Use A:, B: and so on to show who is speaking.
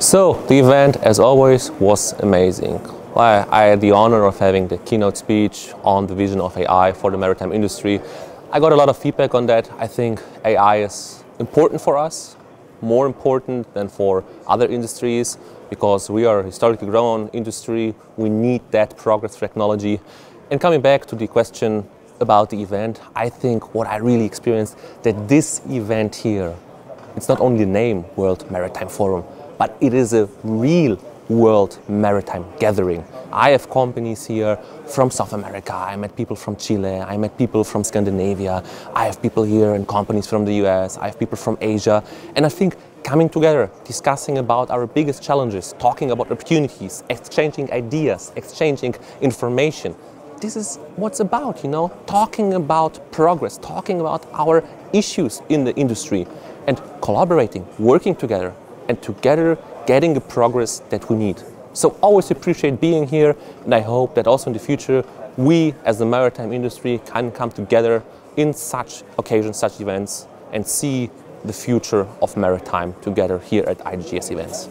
A: So the event, as always, was amazing. I, had the honor of having the keynote speech on the vision of AI for the maritime industry. I got a lot of feedback on that. I think AI is important for us, more important than for other industries, because we are a historically grown industry. We need that progress technology. And coming back to the question about the event, I think what I really experienced that this event here, it's not only the name World Maritime Forum, but it is a real world maritime gathering. I have companies here from South America, I met people from Chile, I met people from Scandinavia, I have people here and companies from the US, I have people from Asia, and I think coming together, discussing about our biggest challenges, talking about opportunities, exchanging ideas, exchanging information, this is what's about, you know, talking about progress, talking about our issues in the industry and collaborating, working together, and together getting the progress that we need. So always appreciate being here and I hope that also in the future we as the maritime industry can come together in such occasions, such events and see the future of maritime together here at IGGS events.